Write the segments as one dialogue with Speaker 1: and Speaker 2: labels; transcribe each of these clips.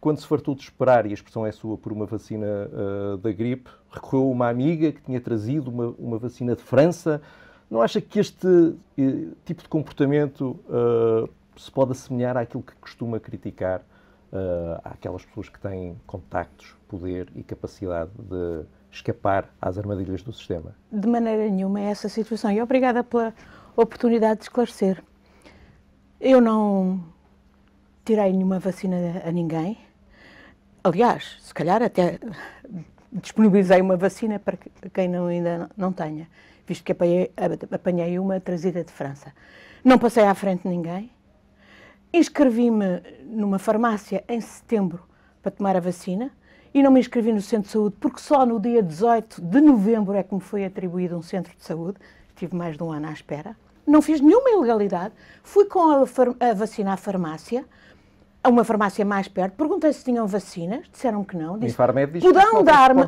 Speaker 1: quando se fartou de esperar, e a expressão é sua, por uma vacina uh, da gripe, recorreu a uma amiga que tinha trazido uma, uma vacina de França. Não acha que este uh, tipo de comportamento uh, se pode assemelhar àquilo que costuma criticar àquelas pessoas que têm contactos, poder e capacidade de escapar às armadilhas do sistema?
Speaker 2: De maneira nenhuma é essa situação. E obrigada pela oportunidade de esclarecer. Eu não tirei nenhuma vacina a ninguém Aliás, se calhar até disponibilizei uma vacina para quem não, ainda não tenha, visto que apanhei, apanhei uma trazida de França. Não passei à frente de ninguém. Inscrevi-me numa farmácia em setembro para tomar a vacina e não me inscrevi no centro de saúde porque só no dia 18 de novembro é que me foi atribuído um centro de saúde. Tive mais de um ano à espera. Não fiz nenhuma ilegalidade. Fui com a, a vacina à farmácia a uma farmácia mais perto, perguntei se tinham vacinas, disseram que não.
Speaker 1: Disse,
Speaker 2: poderão dar-me é?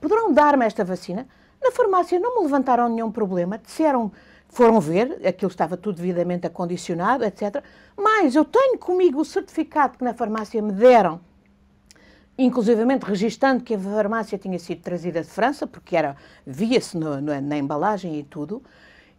Speaker 2: poderão dar-me esta vacina? Na farmácia não me levantaram nenhum problema, disseram, foram ver, aquilo estava tudo devidamente acondicionado, etc. Mas eu tenho comigo o certificado que na farmácia me deram, inclusivamente registando que a farmácia tinha sido trazida de França, porque era via-se na embalagem e tudo,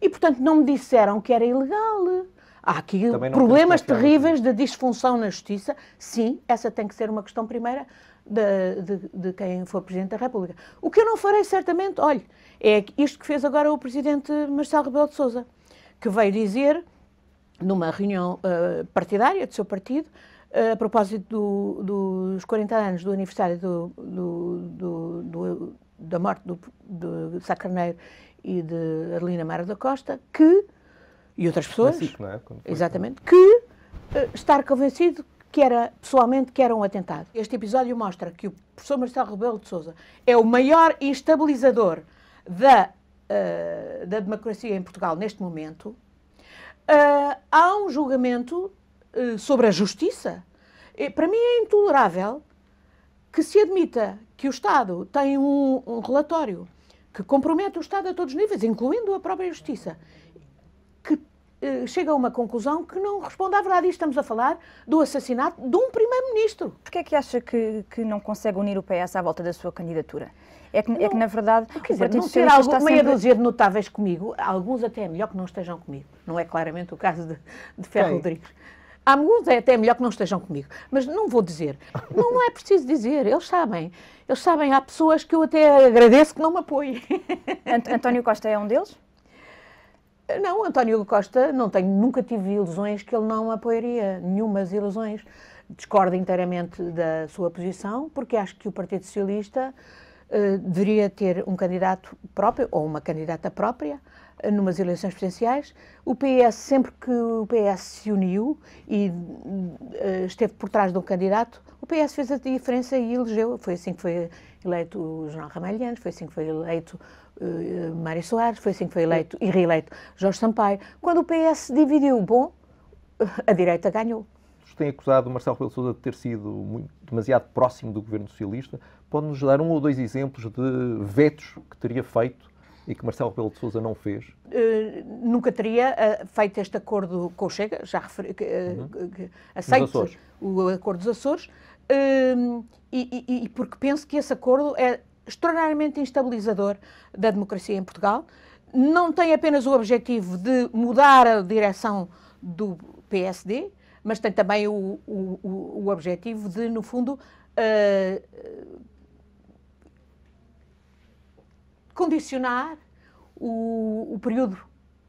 Speaker 2: e portanto não me disseram que era ilegal. Há aqui problemas terríveis de disfunção na justiça. Sim, essa tem que ser uma questão primeira de, de, de, quem for Presidente da República. O que eu não farei, certamente, olhe, é isto que fez agora o Presidente Marcelo Rebelo de Sousa, que veio dizer, numa reunião uh, partidária do seu partido, uh, a propósito do, dos 40 anos do aniversário do, do, da morte do, do Sá Carneiro e de Adelina Mara da Costa, que e outras pessoas,
Speaker 1: é?
Speaker 2: exatamente, que uh, estar convencido que era, pessoalmente, que era um atentado. Este episódio mostra que o professor Marcelo Rebelo de Sousa é o maior instabilizador da, uh, da democracia em Portugal neste momento. Uh, há um julgamento sobre a justiça. E, para mim é intolerável que se admita que o Estado tem um, um relatório que compromete o Estado a todos os níveis, incluindo a própria justiça, chega a uma conclusão que não responde à verdade. E estamos a falar do assassinato de um primeiro-ministro.
Speaker 3: Porquê é que acha que, que não consegue unir o PS à volta da sua candidatura? É que, não, é que na verdade,
Speaker 2: quer dizer, não ter algo, meia sempre... dúzia de notáveis comigo, alguns até é melhor que não estejam comigo. Não é claramente o caso de, de Ferro Rodrigues. Há alguns é até melhor que não estejam comigo. Mas não vou dizer. Não é preciso dizer. Eles sabem. Eles sabem. Há pessoas que eu até agradeço que não me apoiem.
Speaker 3: António Costa é um deles?
Speaker 2: Não, António Costa, não tenho, nunca tive ilusões que ele não apoiaria, nenhumas ilusões. Discordo inteiramente da sua posição, porque acho que o Partido Socialista uh, deveria ter um candidato próprio, ou uma candidata própria, numas eleições presidenciais. O PS, sempre que o PS se uniu e uh, esteve por trás de um candidato, o PS fez a diferença e elegeu. Foi assim que foi eleito o João Ramalhianos, foi assim que foi eleito uh, Mário Soares, foi assim que foi eleito e reeleito Jorge Sampaio. Quando o PS se dividiu, bom, a direita ganhou.
Speaker 1: Tem acusado Marcelo Rebelo Sousa de ter sido muito, demasiado próximo do governo socialista. Pode-nos dar um ou dois exemplos de vetos que teria feito e que Marcelo Rebelo de Sousa não fez?
Speaker 2: Uh, nunca teria uh, feito este acordo com o Chega, já referi, uh, uhum. aceito o acordo dos Açores, e, e, e, porque penso que esse acordo é extraordinariamente instabilizador da democracia em Portugal. Não tem apenas o objetivo de mudar a direção do PSD, mas tem também o, o, o objetivo de, no fundo, uh, condicionar o, o período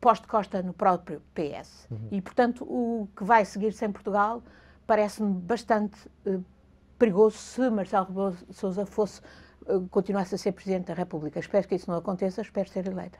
Speaker 2: pós-Costa no próprio PS. Uhum. E, portanto, o que vai seguir-se em Portugal parece-me bastante uh, perigoso se Marcelo Rebelo de Sousa fosse, uh, continuasse a ser Presidente da República. Espero que isso não aconteça, espero ser eleita.